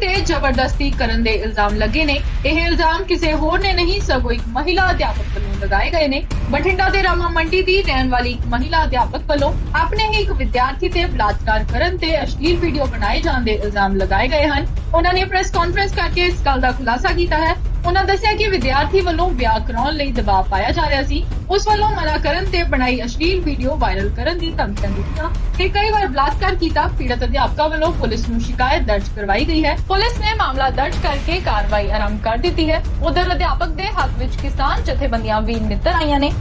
ਤੇ ਜ਼ਬਰਦਸਤੀ ਕਰਨ ਦੇ ਇਲਜ਼ਾਮ ਲੱਗੇ ਨੇ। ਇਹ ਇਲਜ਼ਾਮ ਕਿਸੇ ਹੋਰ ਨੇ ਨਹੀਂ, ਸਗੋਂ ਇੱਕ ਮਹਿਲਾ ਅਧਿਆਪਕ ਵੱਲੋਂ ਲਗਾਏ ਗਏ ਨੇ। ਬਠਿੰਡਾ ਦੇ ਰਾਮਾ ਮੰਡੀ ਦੀ ਰਹਿਣ ਵਾਲੀ ਇੱਕ ਮਹਿਲਾ ਅਧਿਆਪਕ ਵੱਲੋਂ ਆਪਣੇ ਹੀ ਇੱਕ ਵਿਦਿਆਰਥੀ ਤੇ ਬਲਾਤਕਾਰ ਕਰਨ ਤੇ ਅਸ਼ਲੀਲ ਵੀਡੀਓ ਬਣਾਏ ਜਾਣ ਦੇ ਇਲਜ਼ਾਮ ਲਗਾਏ ਗਏ ਹਨ। ਉਹਨਾਂ ਨੇ ਪ੍ਰੈਸ ਕਾਨਫਰੰਸ ਕਰਕੇ ਇਸ ਗੱਲ ਦਾ ਖੁਲਾਸਾ ਕੀਤਾ ਹੈ। ਉਹਨਾਂ ਦੱਸਿਆ ਕਿ ਵਿਦਿਆਰਥੀ ਵੱਲੋਂ ਵਿਆਹ ਕਰਾਉਣ ਲਈ ਦਬਾਅ ਪਾਇਆ ਜਾ ਰਿਹਾ ਸੀ। ਉਸ ਵੱਲੋਂ ਮਨਾ ਕਰਨ ਤੇ ਬਣਾਈ ਅਸ਼ਲੀਲ ਵੀਡੀਓ ਵਾਇਰਲ ਕਰਨ ਦੀ ਧਮਕੀਆਂ ਦਿੱਤੀਆਂ ਤੇ ਕਈ ਵਾਰ ਬਲਾਤਕਾਰ ਕੀਤਾ ਪੀੜਤ ਅਧਿਆਪਕਾਂ ਵੱਲੋਂ ਪੁਲਿਸ ਨੂੰ ਸ਼ਿਕਾਇਤ ਦਰਜ ਕਰਵਾਈ ਗਈ ਹੈ। ਪੁਲਿਸ ਨੇ ਮਾਮਲਾ ਦਰਜ ਕਰਕੇ ਕਾਰਵਾਈ ਆਰੰਭ ਕਰ ਦਿੱਤੀ ਹੈ। ਉਧਰ ਅਧਿਆਪਕ ਦੇ ਹੱਕ ਵਿੱਚ ਕਿਸਾਨ ਜਥੇਬੰਦੀਆਂ ਵੀ ਨਿੱਤਰ ਆਈਆਂ ਨੇ।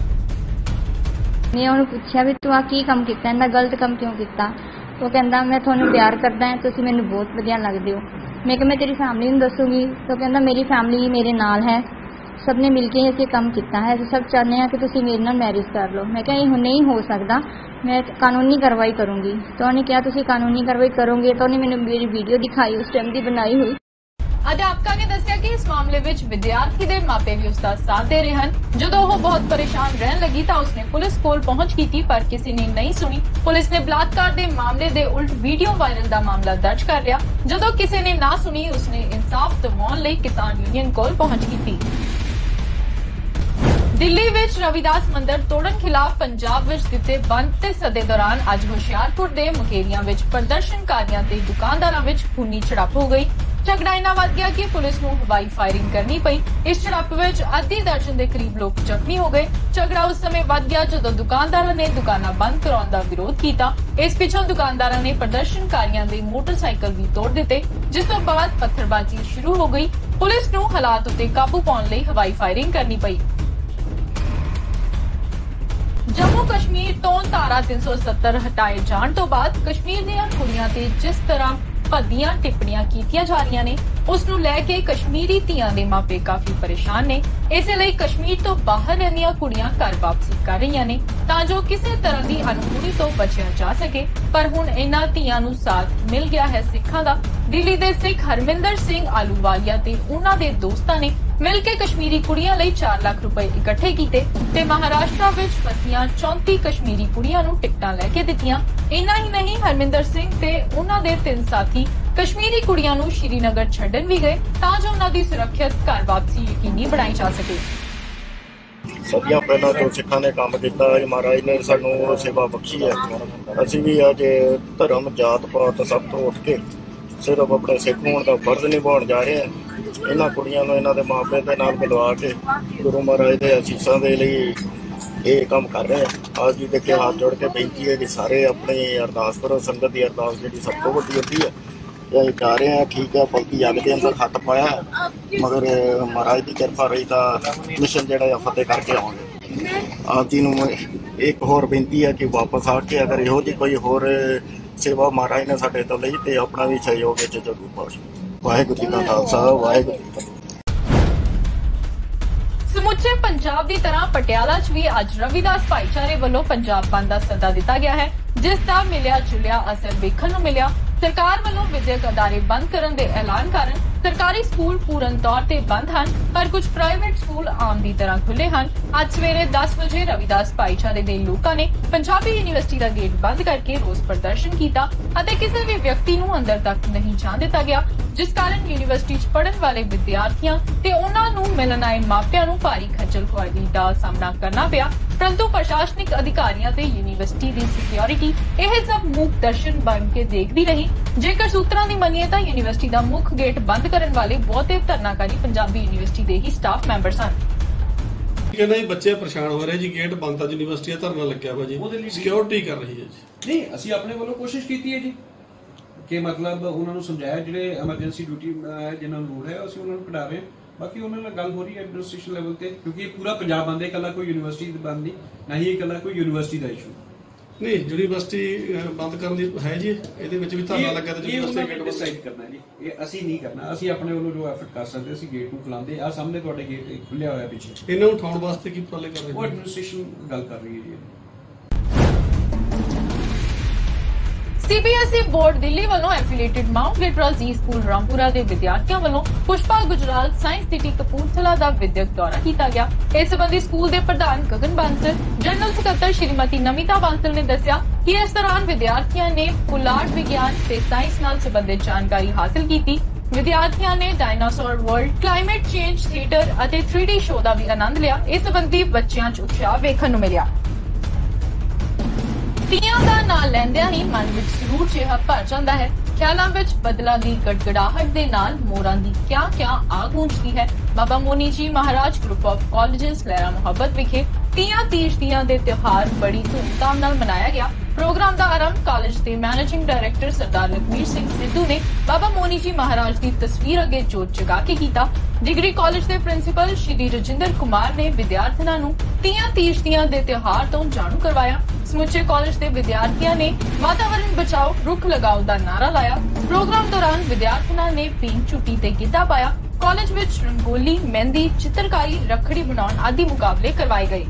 ਮੈਂ ਉਹਨੂੰ ਪੁੱਛਿਆ ਵੀ ਤੂੰ ਆ ਕੀ ਕੰਮ ਕੀਤਾ? ਇੰਨਾ ਗਲਤ ਕੰਮ ਕਿਉਂ ਕੀਤਾ? ਉਹ ਕਹਿੰਦਾ, ਮੈਂ ਤੁਹਾਨੂੰ ਪਿਆਰ ਕਰਦਾ ਹਾਂ, ਤੁਸੀਂ ਮੈਨੂੰ ਬਹੁਤ ਵਧੀਆ ਲੱਗਦੇ ਹੋ। ਮੈਂ ਕਿਹਾ, ਮੈਂ ਤੇਰੀ ਫੈਮਿਲੀ ਨੂੰ ਦੱਸੂਗੀ। ਤਾਂ ਕਹਿੰਦਾ, ਮੇਰੀ ਫੈਮਿਲੀ ਮੇਰੇ ਨਾਲ ਹੈ। ਸਭ ਨੇ ਮਿਲ ਕੇ ਅਸੀਂ ਕੰਮ ਕੀਤਾ ਹੈ। ਅਸੀਂ ਸਭ ਚਾਹੁੰਦੇ ਹਾਂ ਕਿ ਤੁਸੀਂ ਮੇਰੇ ਨਾਲ ਮੈਰਿਜ ਕਰ ਲਓ। ਮੈਂ ਕਿਹਾ, ਇਹ ਹੁਣ ਨਹੀਂ ਹੋ ਸਕਦਾ। ਮੈਂ ਕਾਨੂੰਨੀ ਕਾਰਵਾਈ ਕਰੂੰਗੀ। ਤਾਂ ਉਹਨੇ ਕਿਹਾ, ਤੁਸੀਂ ਕਾਨੂੰਨੀ ਕਾਰਵਾਈ ਕਰੋਗੇ ਤਾਂ ਉਹਨੇ ਮੈਨੂੰ ਮੇਰੀ ਵੀਡੀਓ ਦਿਖਾਈ, ਉਸ ਟਾਈਮ ਦੀ ਬਣਾਈ ਹੋਈ। ਅਧਿਆਪਕਾਂ ਨੇ ਦੱਸਿਆ ਕਿ ਇਸ ਮਾਮਲੇ ਵਿੱਚ ਵਿਦਿਆਰਥੀ ਦੇ ਮਾਪੇ ਵੀ ਉਸ ਦਾ ਸਾਥ ਦੇ ਰਹੇ ਹਨ। ਜਦੋਂ ਉਹ ਬਹੁਤ ਪਰੇਸ਼ਾਨ ਰਹਿਣ ਲੱਗੀ ਤਾਂ ਉਸਨੇ ਪੁਲਿਸ ਕੋਲ ਪਹੁੰਚ ਕੀਤੀ, ਪਰ ਕਿਸੇ ਨੇ ਨਹੀਂ ਸੁਣੀ। ਪੁਲਿਸ ਨੇ ਬਲਾਤਕਾਰ ਦੇ ਮਾਮਲੇ ਦੇ ਉਲਟ ਵੀਡੀਓ ਵਾਇਰਲ ਦਾ ਮਾਮਲਾ ਦਰਜ ਕਰ ਲਿਆ। ਜਦੋਂ ਕਿਸੇ ਨੇ ਨਾ ਸੁਣੀ, ਉਸਨੇ ਇਨਸਾਫ ਦਿਵਾਉਣ ਲਈ ਕਿਸਾਨ ਯੂਨੀਅਨ ਕੋਲ ਪਹੁੰਚ ਕੀਤੀ। ਦਿੱਲੀ ਵਿੱਚ ਰਵਿਦਾਸ ਮੰਦਰ ਤੋੜਨ ਖਿਲਾਫ ਪੰਜਾਬ ਵਿੱਚ ਦਿੱਤੇ ਬੰਦ ਤੇ ਸਦੇ ਦੌਰਾਨ ਅੱਜ ਹੁਸ਼ਿਆਰਪੁਰ ਦੇ ਮੁਕੇਰੀਆਂ ਵਿੱਚ ਪ੍ਰਦਰਸ਼ਨਕਾਰੀਆਂ ਤੇ ਦੁਕਾਨਦਾਰਾਂ ਵਿੱਚ ਖੂਨੀ ਝੜਪ ਹੋ ਗਈ। ਝਗੜਾ ਇੰਨਾ ਵੱਧ ਗਿਆ ਕਿ ਪੁਲਿਸ ਨੂੰ ਹਵਾਈ ਫਾਇਰਿੰਗ ਕਰਨੀ ਪਈ। ਇਸ ਝੜਪ ਵਿੱਚ ਅੱਧੀ ਦਰਜਨ ਦੇ ਕਰੀਬ ਲੋਕ ਜ਼ਖਮੀ ਹੋ ਗਏ। ਝਗੜਾ ਉਸ ਸਮੇਂ ਵੱਧ ਗਿਆ ਜਦੋਂ ਦੁਕਾਨਦਾਰਾਂ ਨੇ ਦੁਕਾਨਾਂ ਬੰਦ ਕਰਾਉਣ ਦਾ ਵਿਰੋਧ ਕੀਤਾ। ਇਸ ਪਿੱਛੋਂ ਦੁਕਾਨਦਾਰਾਂ ਨੇ ਪ੍ਰਦਰਸ਼ਨਕਾਰੀਆਂ ਦੇ ਮੋਟਰਸਾਈਕਲ ਵੀ ਤੋੜ ਦਿੱਤੇ, ਜਿਸ ਤੋਂ ਬਾਅਦ ਪੱਥਰਬਾਜ਼ੀ ਸ਼ੁਰੂ ਹੋ ਗਈ। ਪੁਲਿਸ ਨੂੰ ਹਾਲਾਤ ਉੱਤੇ ਕਾਬੂ ਪਾਉਣ ਲਈ ਹਵਾਈ ਫਾਇਰਿੰਗ ਕਰਨੀ ਪਈ। ਜੰਮੂ ਕਸ਼ਮੀਰ ਤੋਂ ਧਾਰਾ 370 ਹਟਾਏ ਜਾਣ ਤੋਂ ਬਾਅਦ ਕਸ਼ਮੀਰ ਦੀਆਂ ਕੁੜੀਆਂ ਤੇ ਜਿਸ ਤਰ੍ਹਾਂ ਭੱਦੀਆਂ ਟਿੱਪਣੀਆਂ ਕੀਤੀਆਂ ਜਾ ਰਹੀਆਂ ਨੇ। ਉਸ ਨੂੰ ਲੈ ਕੇ ਕਸ਼ਮੀਰੀ ਧੀਆਂ ਦੇ ਮਾਪੇ ਕਾਫੀ ਪਰੇਸ਼ਾਨ ਨੇ। ਇਸੇ ਲਈ ਕਸ਼ਮੀਰ ਤੋਂ ਬਾਹਰ ਰਹਿੰਦੀਆਂ ਕੁੜੀਆਂ ਘਰ ਵਾਪਸੀ ਕਰ ਰਹੀਆਂ ਨੇ ਤਾਂ ਜੋ ਕਿਸੇ ਤਰ੍ਹਾਂ ਦੀ ਅਨਹੋਣੀ ਤੋਂ ਬਚਿਆ ਜਾ ਸਕੇ। ਪਰ ਹੁਣ ਇਹਨਾਂ ਧੀਆਂ ਨੂੰ ਸਾਥ ਮਿਲ ਗਿਆ ਹੈ ਸਿੱਖਾਂ ਦਾ। ਦਿੱਲੀ ਦੇ ਸਿੱਖ ਹਰਮਿੰਦਰ ਸਿੰਘ ਆਲੂਵਾਲੀਆ ਤੇ ਉਹਨਾਂ ਦੇ ਦੋਸਤਾਂ ਨੇ ਮਿਲ ਕੇ ਕਸ਼ਮੀਰੀ ਕੁੜੀਆਂ ਲਈ 4 ਲੱਖ ਰੁਪਏ ਇਕੱਠੇ ਕੀਤੇ ਤੇ ਮਹਾਰਾਸ਼ਟਰ ਵਿੱਚ ਫਸੀਆਂ 34 ਕਸ਼ਮੀਰੀ ਕੁੜੀਆਂ ਨੂੰ ਟਿਕਟਾਂ ਲੈ ਕੇ ਦਿੱਤੀਆਂ। ਇੰਨਾ ਹੀ ਨਹੀਂ, ਹਰਮਿੰਦਰ ਸਿੰਘ ਤੇ ਉਹਨਾਂ ਦੇ ਤਿੰਨ ਸਾਥੀ ਕਸ਼ਮੀਰੀ ਕੁੜੀਆਂ ਨੂੰ ਸ਼੍ਰੀਨਗਰ ਛੱਡਣ ਵੀ ਗਏ, ਤਾਂ ਜੋ ਉਹਨਾਂ ਦੀ ਸੁਰੱਖਿਅਤ ਘਰ ਵਾਪਸੀ ਯਕੀਨੀ ਬਣਾਈ ਜਾ ਸਕੇ। ਸਦੀਆਂ ਪਹਿਲਾਂ ਤੋਂ ਸਿੱਖਾਂ ਨੇ ਕੰਮ ਕੀਤਾ ਹੈ ਮਹਾਰਾਜ ਨੇ ਸਾਨੂੰ ਸੇਵਾ ਬਖਸ਼ੀ ਹੈ। ਅਸੀਂ ਵੀ ਅੱਜ ਧਰਮ, ਜਾਤ, ਪਾਤ ਸਭ ਤੋਂ ਉੱਠ ਕੇ ਸਿਰਫ ਆਪਣੇ ਸਿੱਖ ਹੋਣ ਦਾ ਫਰਜ਼ ਨਿਭਾਉਣ ਜਾ ਰਹੇ ਹਾਂ। ਇਹਨਾਂ ਕੁੜੀਆਂ ਨੂੰ ਇਹਨਾਂ ਦੇ ਮਾਪੇ ਦੇ ਨਾਲ ਮਿਲਵਾ ਕੇ ਗੁਰੂ ਮਹਾਰਾਜ ਦੇ ਅਸੀਸਾਂ ਦੇ ਲਈ ਇਹ ਕੰਮ ਕਰ ਰਹੇ ਹਾਂ। ਅੱਜ ਵੀ ਦੇਖੇ ਹੱਥ ਜੋੜ ਕੇ ਬੇਨਤੀ ਹੈ ਕਿ ਸਾਰੇ ਆਪਣੀ ਅਰਦਾਸ ਕਰੋ, ਸੰਗਤ ਦੀ ਅਰਦਾਸ ਜਿਹੜੀ ਸਭ ਤੋਂ ਵੱਡੀ ਹੁੰਦੀ ਹੈ। ਅਸੀਂ ਜਾ ਰਹੇ ਹਾਂ, ਠੀਕ ਹੈ ਬਲਕਿ ਜੱਗ ਦੇ ਅੰਦਰ ਹੱਥ ਪਾਇਆ ਮਗਰ ਮਹਾਰਾਜ ਦੀ ਕਿਰਪਾ ਰਹੀ ਤਾਂ ਮਿਸ਼ਨ ਜਿਹੜਾ ਆ ਫਤਿਹ ਕਰਕੇ ਆਉਣਗੇ। ਆਪ ਜੀ ਨੂੰ ਇੱਕ ਹੋਰ ਬੇਨਤੀ ਹੈ ਕਿ ਵਾਪਸ ਆ ਕੇ ਅਗਰ ਇਹੋ ਜਿਹੀ ਕੋਈ ਹੋਰ ਸੇਵਾ ਮਹਾਰਾਜ ਨੇ ਸਾਡੇ ਤੋਂ ਲਈ ਤੇ ਆਪਣਾ ਵੀ ਸਹਿਯੋਗ ਵਿੱਚ ਜ਼ਰੂਰ ਪਾਓ। ਵਾਹਿਗੁਰੂ ਜੀ ਕਾ ਖਾਲਸਾ, ਵਾਹਿਗੁਰੂ ਜੀ ਕੀ ਫਤਿਹ। ਸਮੁੱਚੇ ਪੰਜਾਬ ਦੀ ਤਰ੍ਹਾਂ ਪਟਿਆਲਾ 'ਚ ਵੀ ਅੱਜ ਰਵਿਦਾਸ ਭਾਈਚਾਰੇ ਵੱਲੋਂ ਪੰਜਾਬ ਬੰਦ ਦਾ ਸੱਦਾ ਦਿੱਤਾ ਗਿਆ ਹੈ, ਜਿਸ ਦਾ ਮਿਲਿਆ ਜੁਲਿਆ ਅਸਰ ਵੇਖਣ ਨੂੰ ਮਿਲਿਆ। ਸਰਕਾਰ ਵੱਲੋਂ ਵਿਦਿਅਕ ਅਦਾਰੇ ਬੰਦ ਕਰਨ ਦੇ ਐਲਾਨ ਕਾਰਨ ਸਰਕਾਰੀ ਸਕੂਲ ਪੂਰਨ ਤੌਰ ਤੇ ਬੰਦ ਹਨ, ਪਰ ਕੁਝ ਪ੍ਰਾਈਵੇਟ ਸਕੂਲ ਆਮ ਦੀ ਤਰ੍ਹਾਂ ਖੁੱਲੇ ਹਨ। ਅੱਜ ਸਵੇਰੇ 10 ਵਜੇ ਰਵਿਦਾਸ ਭਾਈਚਾਰੇ ਦੇ ਲੋਕਾਂ ਨੇ ਪੰਜਾਬੀ ਯੂਨੀਵਰਸਿਟੀ ਦਾ ਗੇਟ ਬੰਦ ਕਰਕੇ ਰੋਸ ਪ੍ਰਦਰਸ਼ਨ ਕੀਤਾ ਅਤੇ ਕਿਸੇ ਵੀ ਵਿਅਕਤੀ ਨੂੰ ਅੰਦਰ ਤੱਕ ਨਹੀਂ ਜਾਣ ਦਿੱਤਾ ਗਿਆ। ਜਿਸ ਕਾਰਨ ਯੂਨੀਵਰਸਿਟੀ 'ਚ ਪੜ੍ਹਨ ਵਾਲੇ ਵਿਦਿਆਰਥੀਆਂ ਤੇ ਉਹਨਾਂ ਨੂੰ ਮਿਲਣ ਆਏ ਮਾਪਿਆਂ ਨੂੰ ਭਾਰੀ ਖੱਜਲ ਖੁਆਰੀ ਦਾ ਸਾਹਮਣਾ ਕਰਨਾ ਪਿਆ। ਪਰੰਤੂ ਪ੍ਰਸ਼ਾਸਨਿਕ ਅਧਿਕਾਰੀਆਂ ਤੇ ਯੂਨੀਵਰਸਿਟੀ ਦੀ ਸਿਕਿਉਰਿਟੀ ਇਹ ਸਭ ਮੂਕ ਦਰਸ਼ਨ ਬਣ ਕੇ ਦੇਖਦੀ ਰਹੀ। ਜੇਕਰ ਸੂਤਰਾਂ ਦੀ ਮੰਨੀਏ ਤਾਂ ਯੂਨੀਵਰਸਿਟੀ ਦਾ ਮੁੱਖ ਗੇਟ ਬੰਦ ਕਰਨ ਵਾਲੇ ਬਹੁਤੇ ਧਰਨਾਕਾਰੀ ਪੰਜਾਬੀ ਯੂਨੀਵਰਸਿਟੀ ਦੇ ਹੀ ਸਟਾਫ ਮੈਂਬਰ ਸਨ। ਕਹਿੰਦਾ ਜੀ ਬੱਚੇ ਪਰੇਸ਼ਾਨ ਹੋ ਰਹੇ ਜੀ ਗੇਟ ਬੰਦ ਆ ਯੂਨੀਵਰਸਿਟੀ ਦਾ ਧਰਨਾ ਲੱਗਿਆ ਵਾ ਜੀ। ਸਿਕਿਉਰਿਟੀ ਕਰ ਰਹੀ ਹੈ ਜੀ। ਨਹੀਂ ਅਸੀਂ ਆਪਣੇ ਵੱਲੋਂ ਕੋਸ਼ਿਸ਼ ਕੀਤੀ ਹੈ ਜੀ। ਕਿ ਮਤਲਬ ਉਹਨਾਂ ਨੂੰ ਸਮਝਾਇਆ ਜਿਹੜੇ ਐਮਰਜੈਂਸੀ ਡਿਊਟੀ ਹੈ ਜਿਨ੍ਹਾਂ ਨੂੰ ਲੋੜ ਹੈ ਅਸੀਂ ਉਹਨਾਂ ਨੂੰ ਕਢਾ ਰਹੇ ਹਾਂ। ਬਾਕੀ ਉਹਨਾਂ ਨਾਲ ਗੱਲ ਹੋ ਰਹੀ ਹੈ ਐਡਮਿਨਿਸਟ੍ਰੇਸ਼ਨ ਲੈਵਲ ਤੇ ਕਿਉਂਕਿ ਇਹ ਪੂਰਾ ਪੰਜਾਬ ਬੰਦ ਹੈ ਇਕੱਲਾ ਕੋਈ ਯੂਨੀਵਰਸਿਟੀ ਦਾ ਬੰਦ ਨਹੀਂ ਨਾ ਹੀ ਇਕੱਲਾ ਕੋਈ ਯੂਨੀਵਰਸਿਟੀ ਦਾ ਇਸ਼ੂ ਨਹੀਂ ਯੂਨੀਵਰਸਿਟੀ ਬੰਦ ਕਰਨ ਦੀ ਹੈ ਜੀ ਇਹਦੇ ਵਿੱਚ ਵੀ ਧਰਨਾ ਲੱਗਿਆ ਤੇ ਯੂਨੀਵਰਸਿਟੀ ਗੇਟ ਡਿਸਾਈਡ ਕਰਨਾ ਹੈ। ਜੀ। ਇਹ ਅਸੀਂ ਨਹੀਂ ਕਰਨਾ। ਅਸੀਂ ਆਪਣੇ ਵੱਲੋਂ ਜੋ ਐਫਰਟ ਕਰ ਸਕਦੇ ਅਸੀਂ ਗੇਟ ਨੂੰ ਖੁਲਾਉਂਦੇ ਆ ਸਾਹਮਣੇ ਤੁਹਾਡੇ ਗੇਟ ਖੁੱਲਿਆ ਹੋਇਆ ਪਿੱਛੇ। ਇਹਨਾਂ ਨੂੰ ਉਠਾਉਣ ਵਾਸਤੇ ਕੀ ਉਪਰਾਲੇ ਕਰ ਰਹੇ ਨੇ ਐਡਮਿਨਿਸਟ੍ਰੇਸ਼ਨ ਗੱਲ ਕਰ ਰਹੀ ਹੈ ਜੀ। ਸੀਬੀਐਸਈ ਬੋਰਡ ਦਿੱਲੀ ਵੱਲੋਂ affiliated Mount Litera Zee School Rampura ਦੇ ਵਿਦਿਆਰਥੀਆਂ ਵੱਲੋਂ ਪੁਸ਼ਪਾ ਗੁਜਰਾਲ ਸਾਇੰਸ ਸਿਟੀ ਕਪੂਰਥਲਾ ਦਾ ਵਿਦਿਅਕ ਦੌਰਾ ਕੀਤਾ ਗਿਆ। ਇਸ ਸੰਬੰਧੀ ਸਕੂਲ ਦੇ ਪ੍ਰਧਾਨ ਗਗਨ ਬਾਂਸਲ, ਜਨਰਲ ਸਕੱਤਰ ਸ਼੍ਰੀਮਤੀ ਨਮਿਤਾ ਬਾਂਸਲ ਨੇ ਦੱਸਿਆ ਕਿ ਇਸ ਦੌਰਾਨ ਵਿਦਿਆਰਥੀਆਂ ਨੇ ਪੁਲਾੜ ਵਿਗਿਆਨ ਤੇ ਸਾਇੰਸ ਨਾਲ ਸੰਬੰਧਿਤ ਜਾਣਕਾਰੀ ਹਾਸਲ ਕੀਤੀ। ਵਿਦਿਆਰਥੀਆਂ ਨੇ dinosaur world, climate change theatre ਅਤੇ 3D ਸ਼ੋਅ ਦਾ ਵੀ ਆਨੰਦ ਲਿਆ। ਇਸ ਸੰਬੰਧੀ ਬੱਚਿਆਂ 'ਚ ਉਤਸ਼ਾਹ ਵੇਖਣ ਨੂੰ ਮਿਲਿਆ। ਤੀਆਂ ਦਾ ਨਾਂ ਲੈਂਦਿਆਂ ਹੀ ਮਨ ਵਿੱਚ ਜ਼ਰੂਰ ਜਿਹਾ ਭਰ ਜਾਂਦਾ ਹੈ। ਖਿਆਲਾਂ ਵਿੱਚ ਬਦਲਾਂ ਦੀ ਗੜਗੜਾਹਟ ਦੇ ਨਾਲ ਮੋਰਾਂ ਦੀ ਕਿਆ ਕਿਆ ਆਗ ਗੂੰਜਦੀ ਹੈ। Baba Moni ji Maharaj Group of Colleges Lehra Mohabbat ਵਿਖੇ ਤੀਆਂ ਤੀਜ ਦੀਆਂ ਦੇ ਤਿਉਹਾਰ ਬੜੀ ਧੂਮਧਾਮ ਨਾਲ ਮਨਾਇਆ ਗਿਆ। ਪ੍ਰੋਗਰਾਮ ਦਾ ਆਰੰਭ ਕਾਲਜ ਦੇ ਮੈਨੇਜਿੰਗ ਡਾਇਰੈਕਟਰ ਸਰਦਾਰ ਲਖਵੀਰ ਸਿੰਘ ਸਿੱਧੂ ਨੇ ਬਾਬਾ ਮੋਨੀ ਜੀ ਮਹਾਰਾਜ ਦੀ ਤਸਵੀਰ ਅੱਗੇ ਜੋਤ ਜਗਾ ਕੇ ਕੀਤਾ। ਡਿਗਰੀ ਕਾਲਜ ਦੇ ਪ੍ਰਿੰਸੀਪਲ ਸ਼੍ਰੀ ਰਜਿੰਦਰ ਕੁਮਾਰ ਨੇ ਵਿਦਿਆਰਥੀਆਂ ਨੂੰ ਤੀਆਂ ਤੀਜ ਤੀਆਂ ਦੇ ਤਿਉਹਾਰ ਤੋਂ ਜਾਣੂ ਕਰਵਾਇਆ। ਸਮੁੱਚੇ ਕਾਲਜ ਦੇ ਵਿਦਿਆਰਥੀਆਂ ਨੇ ਵਾਤਾਵਰਣ ਬਚਾਓ, ਰੁੱਖ ਲਗਾਓ ਦਾ ਨਾਰਾ ਲਾਇਆ। ਪ੍ਰੋਗਰਾਮ ਦੌਰਾਨ ਵਿਦਿਆਰਥੀਆਂ ਨੇ ਪੀਂਘ ਝੁੱਟੀ ਤੇ ਗਿੱਧਾ ਪਾਇਆ। ਕਾਲਜ ਵਿੱਚ ਰੰਗੋਲੀ ਮਹਿੰਦੀ ਚਿੱਤਰਕਾਰੀ ਰੱਖੜੀ ਬਣਾਉਣ ਆਦਿ ਮੁਕਾਬਲੇ ਕਰਵਾਏ ਗਏ।